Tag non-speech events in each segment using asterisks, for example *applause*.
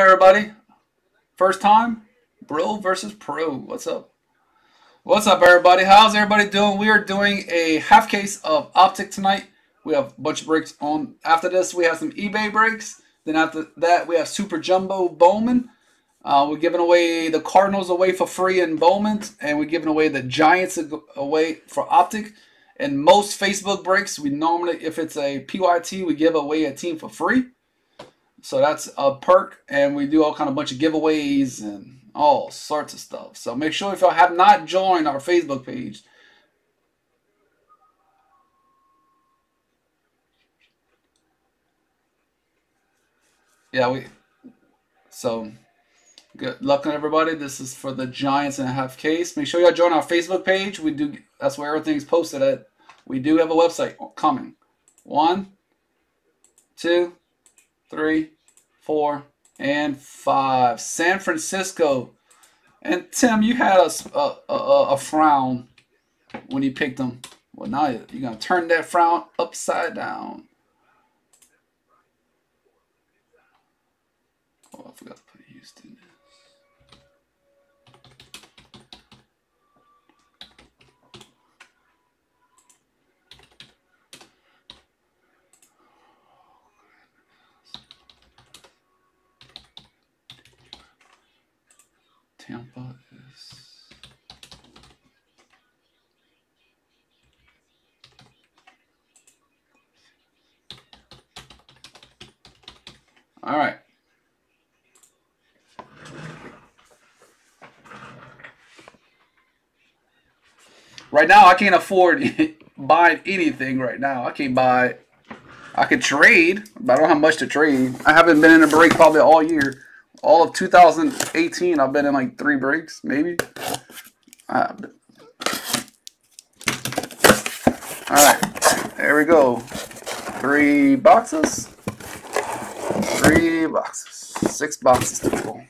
everybody? First time? Bro versus Pro. What's up? What's up, everybody? How's everybody doing? We are doing a half case of Optic tonight. We have a bunch of breaks on. After this, we have some eBay breaks. Then after that, we have Super Jumbo Bowman. Uh, we're giving away the Cardinals away for free in Bowman, and we're giving away the Giants away for Optic. And most Facebook breaks, we normally, if it's a PYT, we give away a team for free. So that's a perk, and we do all kind of bunch of giveaways and all sorts of stuff. So make sure if y'all have not joined our Facebook page, yeah, we. So good luck on everybody. This is for the Giants and a half case. Make sure y'all join our Facebook page. We do. That's where everything's posted at. We do have a website coming. One, two, three, four, and five. San Francisco. And Tim, you had a, a, a, a frown when you picked them. Well, now you're going to turn that frown upside down. Oh, I forgot to put Houston. Tampa is. All right. Right now, I can't afford *laughs* buying anything right now. I can't buy. I could trade, but I don't have much to trade. I haven't been in a break probably all year all of 2018, I've been in like three breaks, maybe. Uh, all right, there we go. Three boxes. Three boxes. Six boxes to go.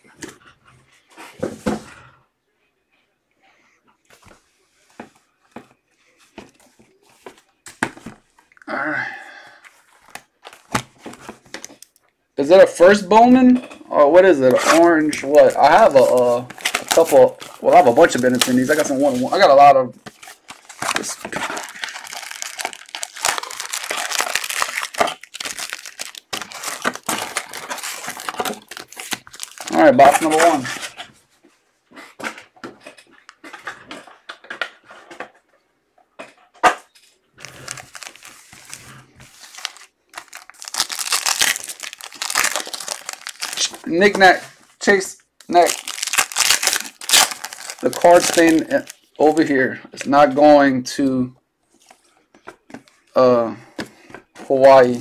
All right. Is that a first Bowman? Or what is it? Orange what? I have a, uh, a couple. Well, I have a bunch of Bennett's in these. I got some one. I got a lot of. This. All right, box number one. Nick Nack, Chase neck. The card stain over here is not going to uh, Hawaii.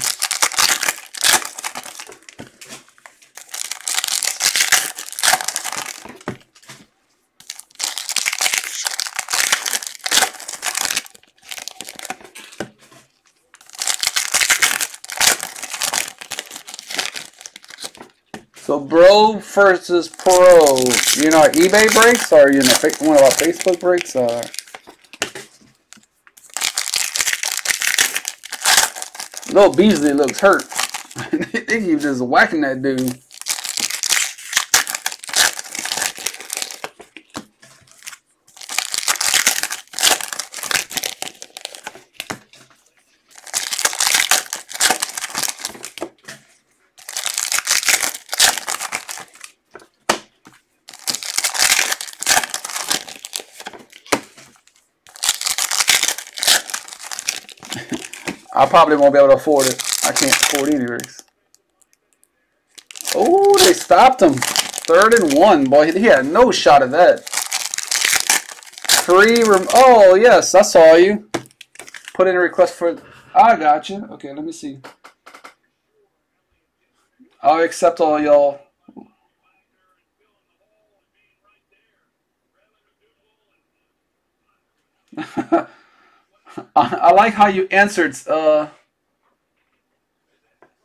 So bro versus pro. You know eBay breaks or you know one of our Facebook breaks or Little Beasley looks hurt. *laughs* they keep just whacking that dude. I probably won't be able to afford it. I can't afford any rigs. Oh, they stopped him. Third and one. Boy, he had no shot at that. Three. oh, yes, I saw you. Put in a request for... I got you. Okay, let me see. I'll accept all y'all. *laughs* *laughs* I like how you answered. Uh,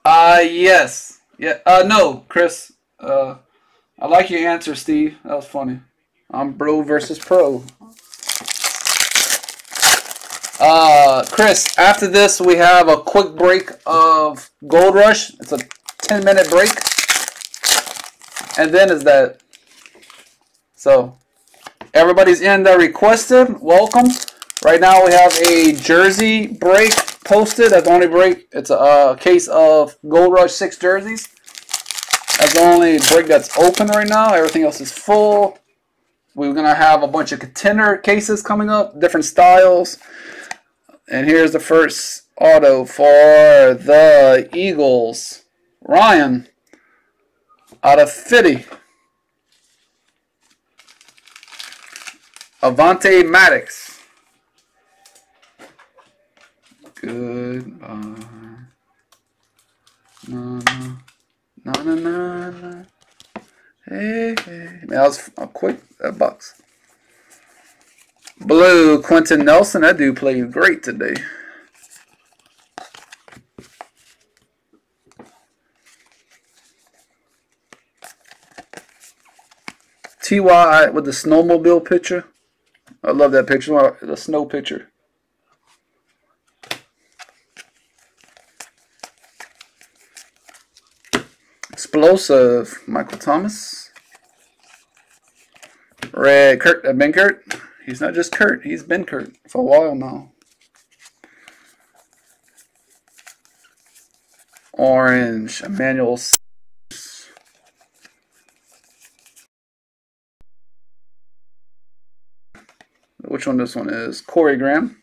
uh, yes. Yeah. Uh, no, Chris. Uh, I like your answer, Steve. That was funny. I'm bro versus pro. Uh, Chris, after this, we have a quick break of Gold Rush. It's a 10 minute break. And then is that. So, everybody's in that requested. Welcome. Right now we have a jersey break posted. That's the only break. It's a, case of Gold Rush 6 jerseys. That's the only break that's open right now. Everything else is full. We're going to have a bunch of contender cases coming up, different styles. And here's the first auto for the Eagles. Ryan out of 50. Avonte Maddox. Good. Uh, no, no, no, no, no, no. Hey, hey. Man, that was a quick. That box. Blue, Quenton Nelson. That dude played great today. TY with the snowmobile picture. I love that picture. The snow picture. Explosive, Michael Thomas. Red, Kurt, uh, Ben Kurt. He's not just Kurt, he's been Kurt for a while now. Orange, Emmanuel. Which one this one is? Corey Graham.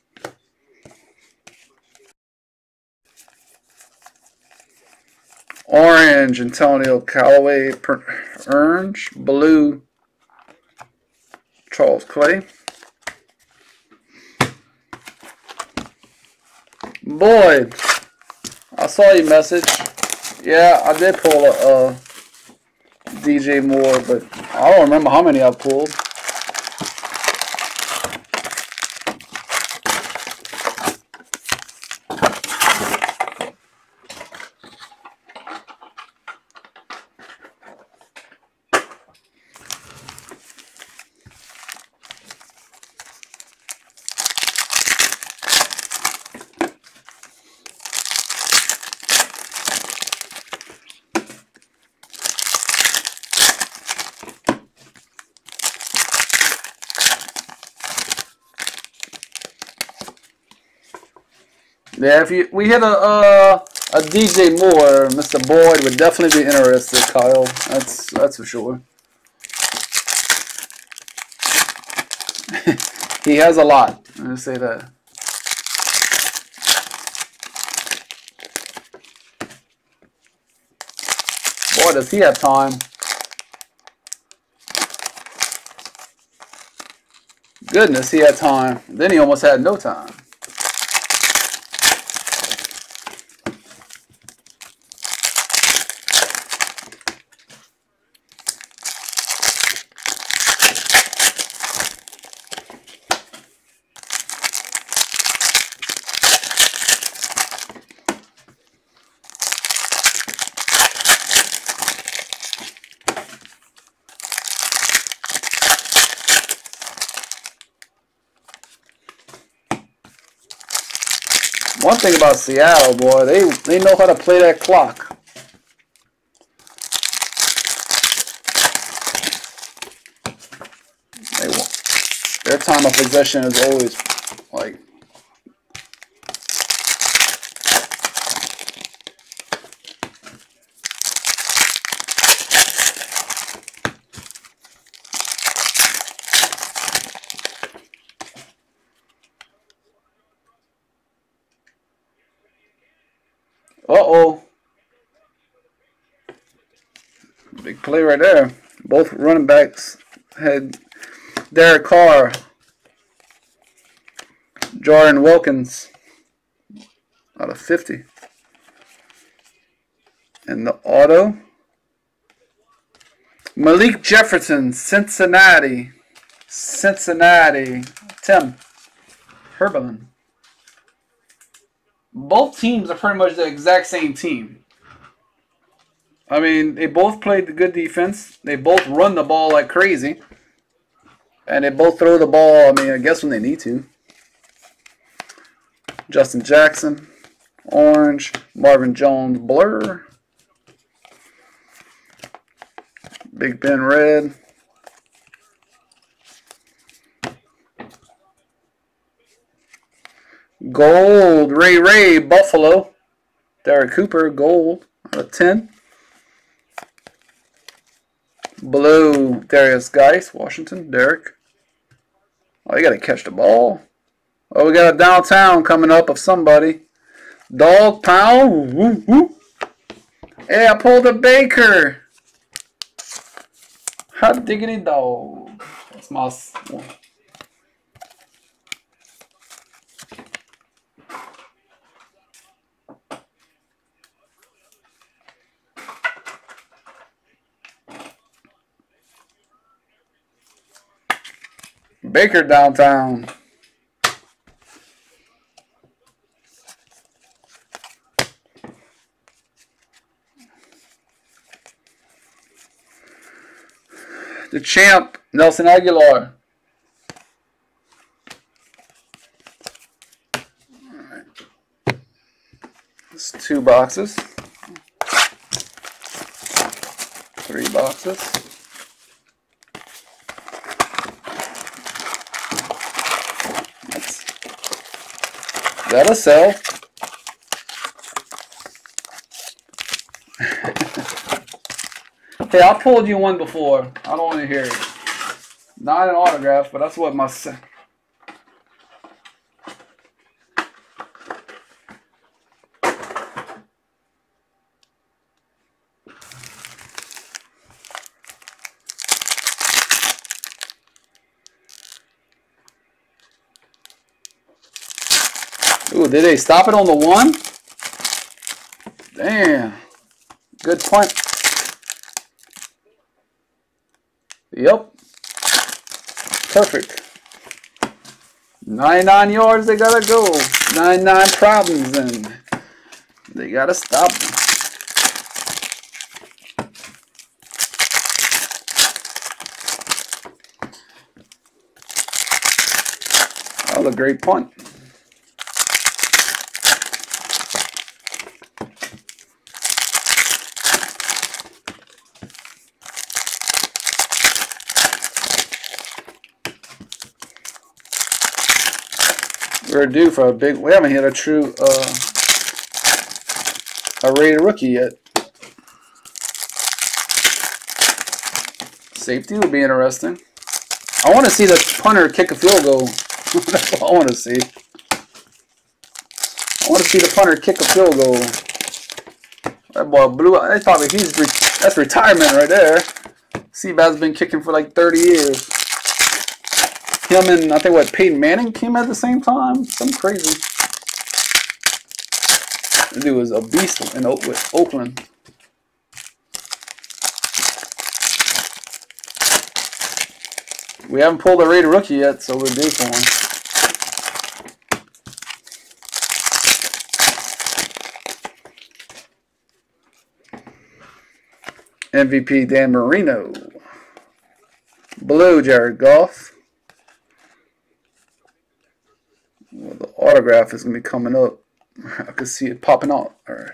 Orange, Antonio Callaway, orange, blue, Charles Clay. Boyd, I saw your message. Yeah, I did pull a, a DJ Moore, but I don't remember how many I pulled. Yeah, if you we hit a uh, a DJ Moore, Mr. Boyd would definitely be interested, Kyle. That's that's for sure. *laughs* he has a lot. I'm gonna say that. Boy, does he have time. Goodness, he had time. Then he almost had no time. One thing about Seattle, boy, they they know how to play that clock. They their time of possession is always like Uh-oh. Big play right there. Both running backs had Derek Carr, Jordan Wilkins out of 50. And the auto. Malik Jefferson, Cincinnati. Cincinnati. Tim Herberlin both teams are pretty much the exact same team. I mean, they both played the good defense. They both run the ball like crazy. And they both throw the ball, I mean, I guess when they need to. Justin Jackson, orange. Marvin Jones, blur. Big Ben red. Gold, Ray Ray, Buffalo. Derek Cooper, gold, out of 10. Blue, Derrius Guice, Washington, Derek. Oh, you got to catch the ball. Oh, we got a downtown coming up of somebody. Dog pound. Hey, I pulled a Baker. Hot diggity dog. That's my. Baker downtown. The champ, Nelson Agholor. It's two boxes. Three boxes. That'll sell. hey, I pulled you one before. I don't want to hear it. Not an autograph, but that's what my Ooh, did they stop it on the one? Damn. Good point. Yep. Perfect. 99 yards they gotta go. 99 problems and they gotta stop them. A great punt. We're due for a big. We haven't hit a true uh, a rated rookie yet. Safety would be interesting. I want to see the punter kick a field goal. *laughs* That's all I want to see. I want to see the punter kick a field goal. That boy blew. I probably he's re that's retirement right there. Seabass been kicking for like 30 years. Him and I think what Peyton Manning came at the same time. Some crazy. The dude was a beast in Oakland. We haven't pulled a rated rookie yet, so we're due for one. MVP Dan Marino. Blue Jared Goff. Well, the autograph is going to be coming up. I can see it popping out. All right.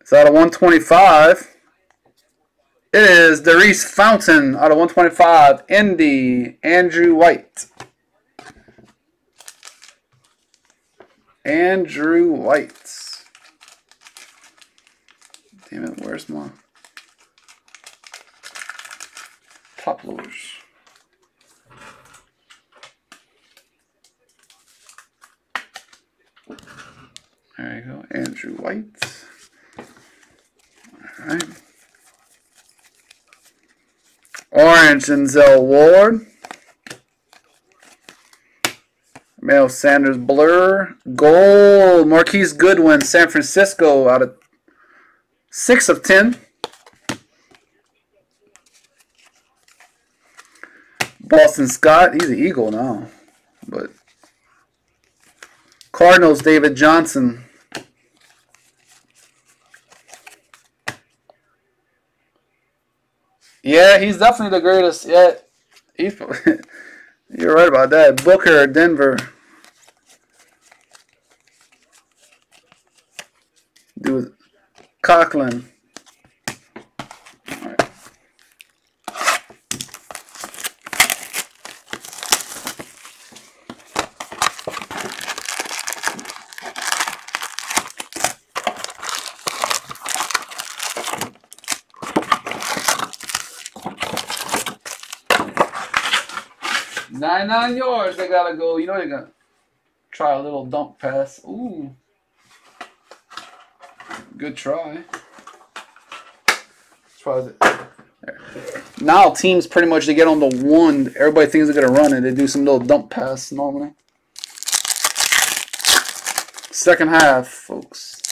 It's out of 125. It is Daurice Fountain out of 125. Indy Andrew White. Andrew White. Damn it, where's my top loaders? There you go, Andrew White. Alright. Orange Denzel Ward. Male Sanders Blur. Gold Marquise Goodwin, San Francisco out of 6 of 10. Boston Scott, he's an Eagle now. But Cardinals, David Johnson. Yeah, he's definitely the greatest yet. *laughs* You're right about that. Booker, Denver. Dude, Cocklin. Nine nine yards. They gotta go. You know they're gonna try a little dump pass. Ooh, good try. Try it. Now teams pretty much they get on the one. Everybody thinks they're gonna run it. They do some little dump pass normally. Second half, folks.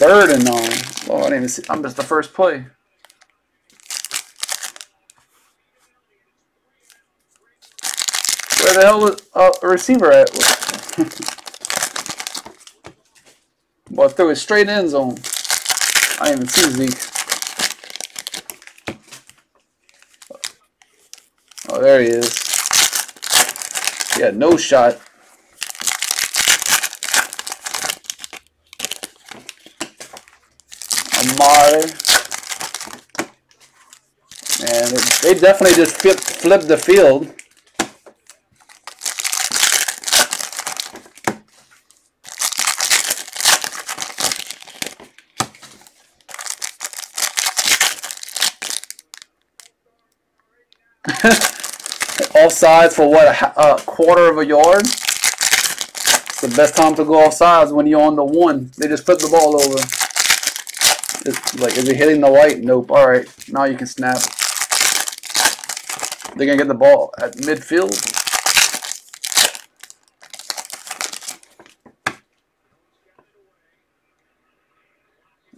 Third and nine. Oh, I didn't even see. I'm just the first play. Where the hell was uh, a receiver at? *laughs* well, threw it straight end zone. I didn't even see Zeke. Oh, there he is. Yeah, no shot. And they definitely just flip, flipped the field. *laughs* offsides for what a, a, quarter of a yard. It's the best time to go offsides when you're on the one. They just flip the ball over. It's like, is he hitting the white? Nope. All right, now you can snap. They're gonna get the ball at midfield.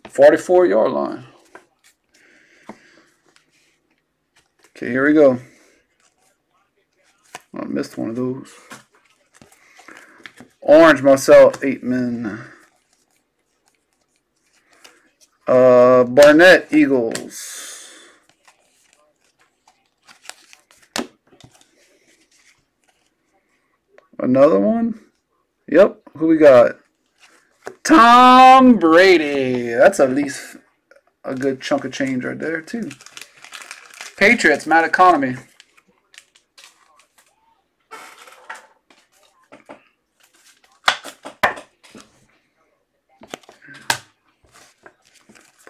Forty-four yard line. Okay, here we go. I missed one of those. Orange myself, eight men. Uh, Barnett Eagles. Another one? Yep. Who we got? Tom Brady. That's at least a good chunk of change right there, too. Patriots, Matt Economy.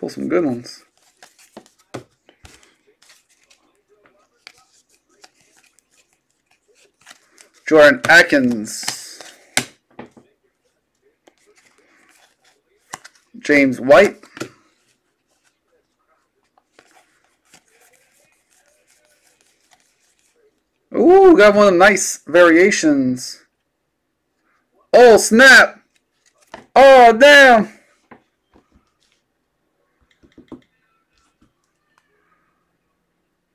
Pull some good ones. Jordan Atkins. James White. Ooh, got one of the nice variations. Oh, snap. Oh, damn.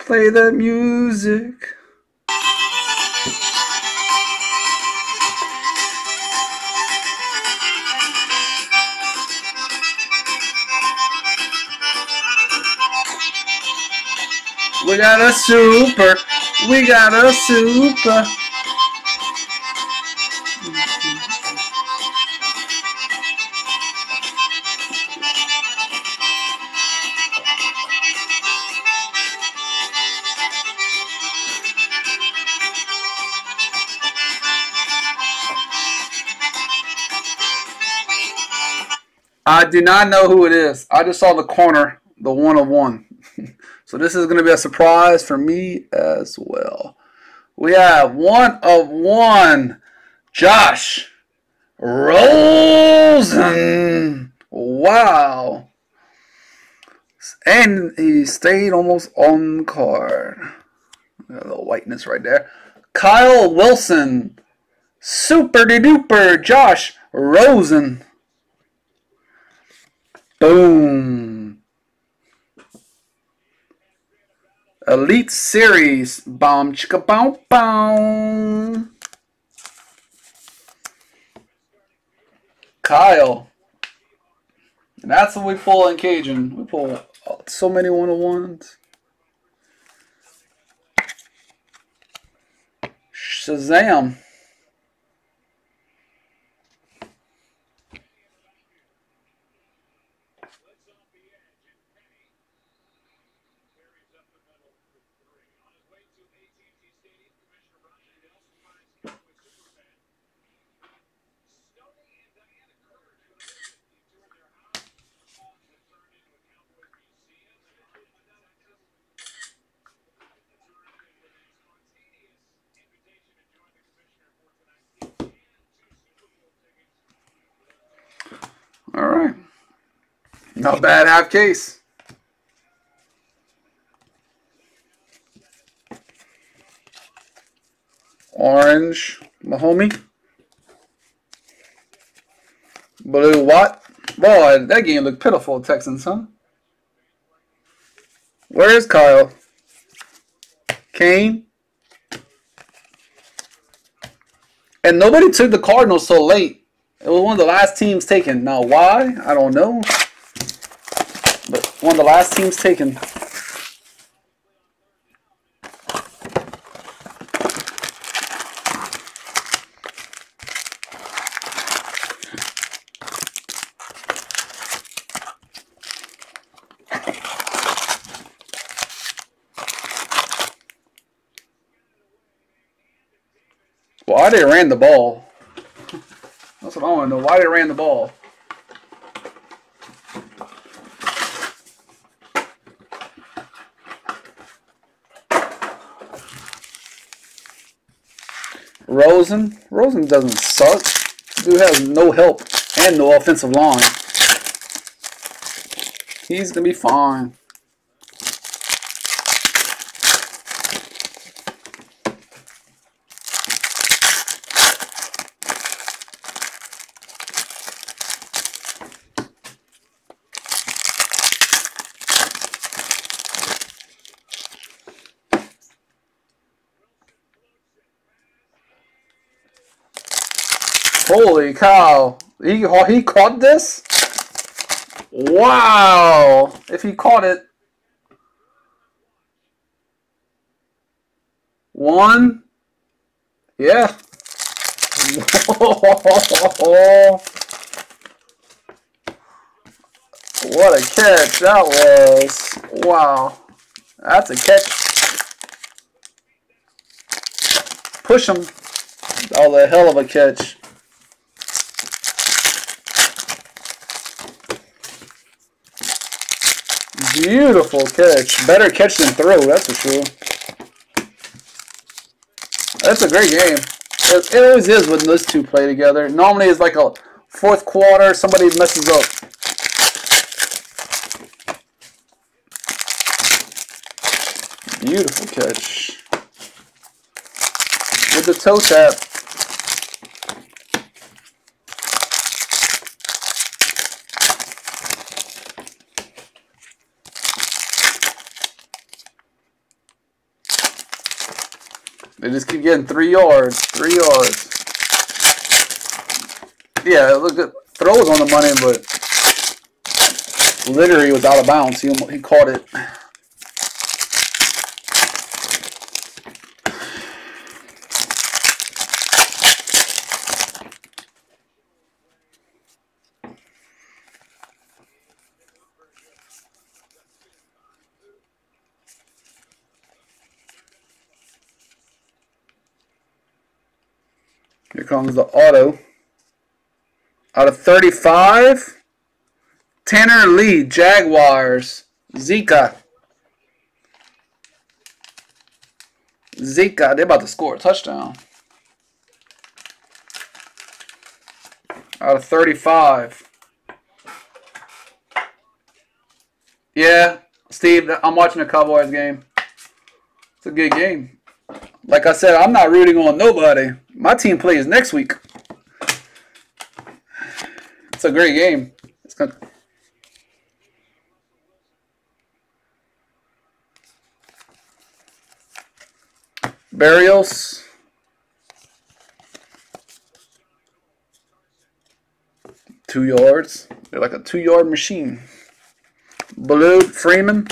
Play the music. We got a super. We got a super. I do not know who it is. I just saw the corner, the one of one. *laughs* so this is going to be a surprise for me as well. We have one of one, Josh Rosen. Wow. And he stayed almost on card. A little whiteness right there. Kyle Wilson. Super duper Josh Rosen. Boom. Elite Series. Bomb chicka bomb boom. Kyle. And that's what we pull in Cajun. We pull so many one on ones. Shazam. All right. Not bad half case. Orange, Mahomie. Blue Watt. Boy, that game looked pitiful, Texans, huh? Where is Kyle? Kane. And nobody took the Cardinals so late. It was one of the last teams taken. Now, why? I don't know. One of the last teams taken. Why they ran the ball? That's what I want to know. Why they ran the ball? Rosen. Rosen doesn't suck. Dude has no help and no offensive line. He's going to be fine. Holy cow. He, oh, he caught this? Wow. If he caught it. One. Yeah. *laughs* what a catch that was. Wow. That's a catch. Push him. Oh, the hell of a catch. Beautiful catch. Better catch than throw, that's for sure. That's a great game. It, it always is when those two play together. Normally it's like a fourth quarter, somebody messes up. Beautiful catch. With the toe tap. They just keep getting three yards, three yards. Yeah, look at throws on the money, but literally was out of bounds. He he caught it. Here comes the auto. Out of 35, Tanner Lee, Jaguars, Zika. Zika, they're about to score a touchdown. Out of 35. Yeah, Steve, I'm watching a Cowboys game. It's a good game. Like I said, I'm not rooting on nobody. My team plays next week. It's a great game. It's gonna... Berrios. Two yards. They're like a two yard machine. Blue Freeman.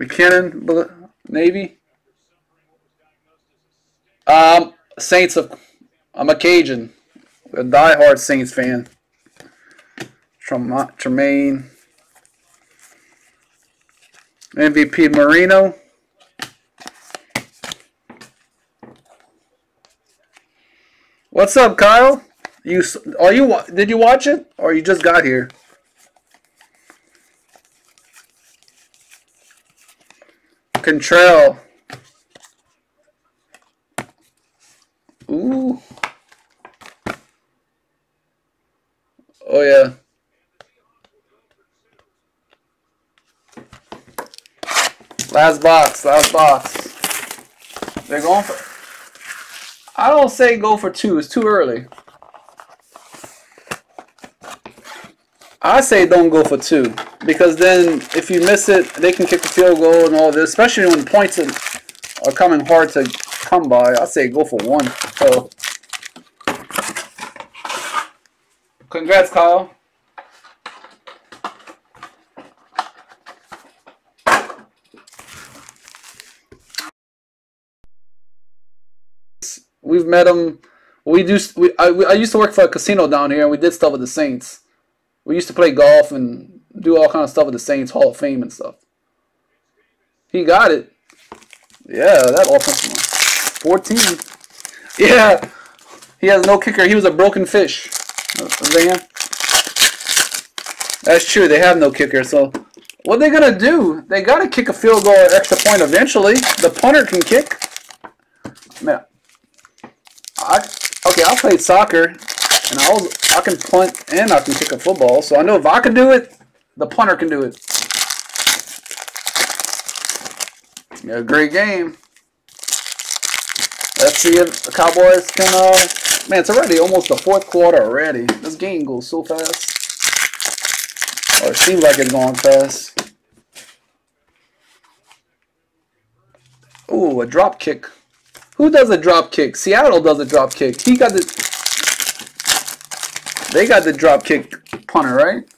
McKinnon, Navy. Um, Saints of. I'm a Cajun, a diehard Saints fan. Tremaine. MVP Marino. What's up, Kyle? You are you did you watch it or you just got here? Contrell. Ooh. Oh yeah. Last box, last box. They're going for I don't say go for two, it's too early. I say don't go for two because then if you miss it, they can kick a field goal and all this, especially when points are, coming hard to come by. I say go for one. So, congrats, Kyle. We've met him. We do. We I, I used to work for a casino down here, and we did stuff with the Saints. We used to play golf and do all kind of stuff with the Saints Hall of Fame and stuff. He got it. Yeah, that offensive one. 14. Yeah. He has no kicker. He was a broken fish. Uh, That's true. They have no kicker. So what are they going to do? They got to kick a field goal or extra point eventually. The punter can kick. Man. I, okay, I played soccer. And I was I can punt and I can kick a football. So I know if I can do it, the punter can do it. Yeah, great game. Let's see if the Cowboys can uh man, it's already almost the fourth quarter already. This game goes so fast. Or it seems like it's going fast. Ooh, a drop kick. Who does a drop kick? Seattle does a drop kick. He got the they got the drop kick punter, right?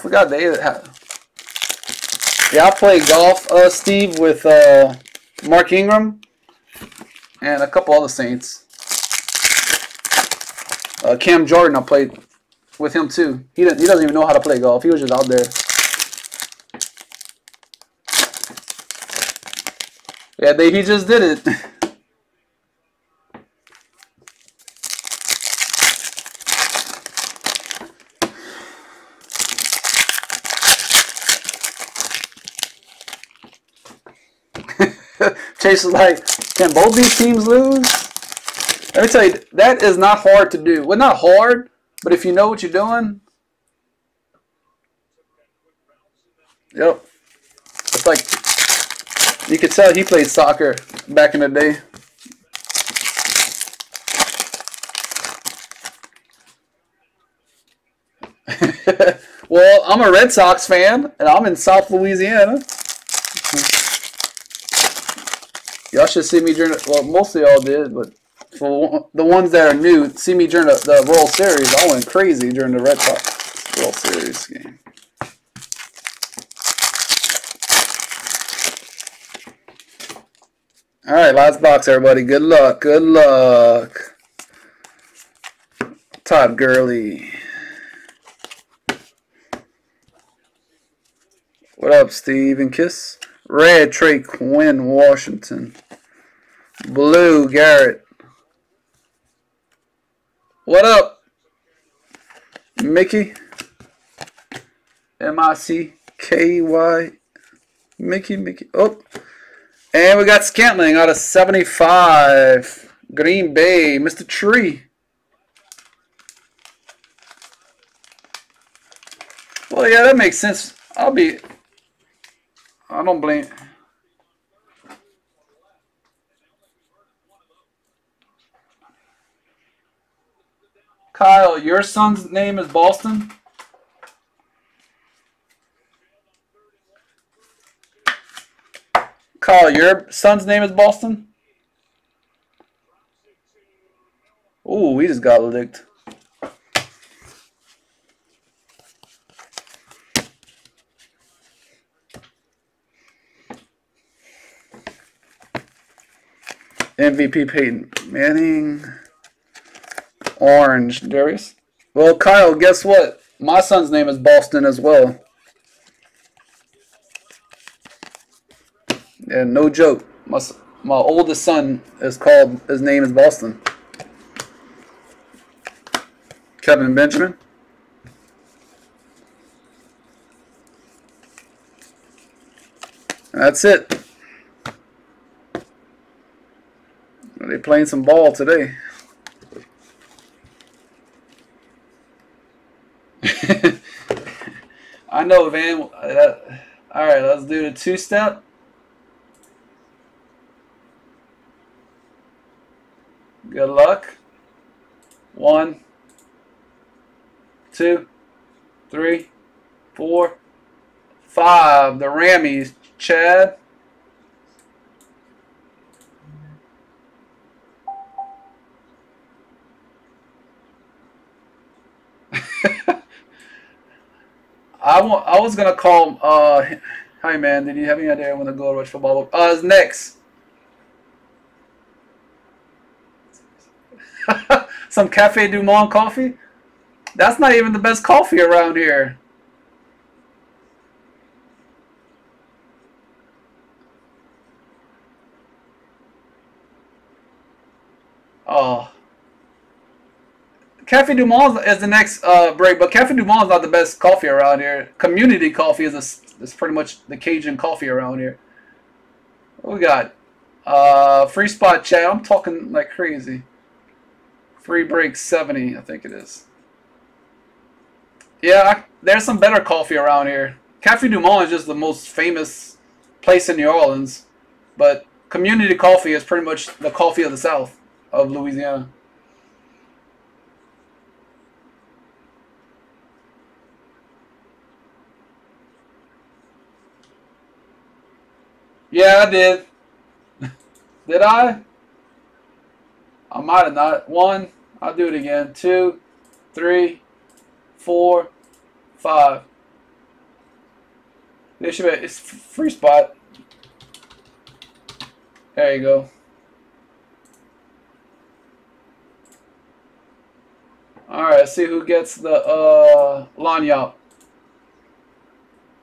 Forgot they. Yeah, I played golf, uh, Steve, with uh, Mark Ingram and a couple other Saints. Uh, Cam Jordan, I played with him too. He doesn't, he doesn't even know how to play golf. He was just out there. Yeah, they, he just did it. *laughs* Chase is like, can both these teams lose? Let me tell you, that is not hard to do. Well, not hard, but if you know what you're doing, yep. It's like you could tell he played soccer back in the day. *laughs* well, I'm a Red Sox fan, and I'm in South Louisiana. Y'all should see me during, well, mostly all did, but for the ones that are new, see me during the, the World Series. I went crazy during the Red Sox World Series game. All right, last box, everybody. Good luck. Good luck. Todd Gurley. What up, Steve and Kiss? Red, Trey Quinn, Washington. Blue, Garrett. What up, Mickey? M-I-C-K-Y. Mickey, Mickey. Oh. And we got Scantling out of 75. Green Bay, Mr. Tree. Well, yeah, that makes sense. I'll be I don't blame. Kyle, your son's name is Boston? Kyle, your son's name is Boston? Ooh, we just got licked. MVP Peyton Manning. Orange, Darius. Well, Kyle, guess what? My son's name is Boston as well. And no joke, my my oldest son is called. His name is Boston. Kelvin Benjamin. That's it. They playing some ball today. *laughs* I know, Van. Uh, all right, let's do the two-step. Good luck. One, two, three, four, five. The Rammies, Chad. I want. I was gonna call. Uh, *laughs* hi man, did you have any idea when to go watch football? Uh, it's next. *laughs* Some Cafe Du Monde coffee? That's not even the best coffee around here. Oh. Cafe Du Monde is the next uh, break, but Cafe Du Monde is not the best coffee around here. Community coffee is a, is pretty much the Cajun coffee around here. What we got? Uh, free spot chat. I'm talking like crazy. Free break 70, I think it is. Yeah, there's some better coffee around here. Cafe Du Monde is just the most famous place in New Orleans, but community coffee is pretty much the coffee of the South of Louisiana. Yeah, I did. *laughs* did I? I might have not. One, I'll do it again. Two, three, four, five. This should be it's free spot. There you go. Alright, see who gets the uh Lagniappe.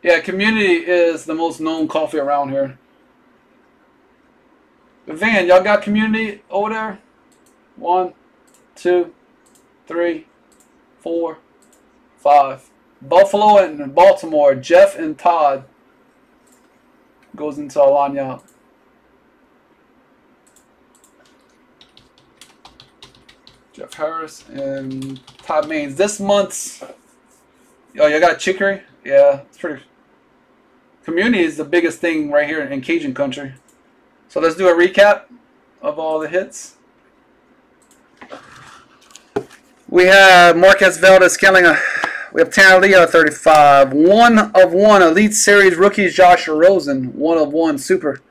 Yeah, community is the most known coffee around here. Van, y'all got community over there? One, two, three, four, five. Buffalo and Baltimore. Jeff and Todd goes into Alanya. Jeff Harris and Todd Maines. This month's oh, you got chicory? Yeah, it's pretty. Community is the biggest thing right here in Cajun country. So let's do a recap of all the hits. We have Marquez Valdes-Scantling a. We have Tanner Leo, 35. One of one Elite Series rookies Josh Rosen. One of one super.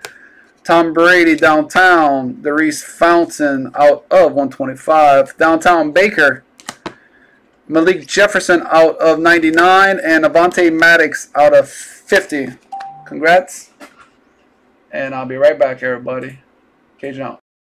Tom Brady downtown. Daurice Fountain out of 125. Downtown Baker. Malik Jefferson out of 99. And Avonte Maddox out of 50. Congrats. And I'll be right back, everybody. Cajun out.